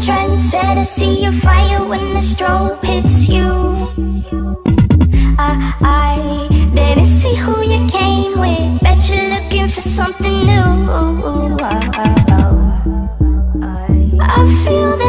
Trendsetter, see your fire when the strobe hits you. I, I didn't see who you came with. Bet you're looking for something new. I, I, I, I feel that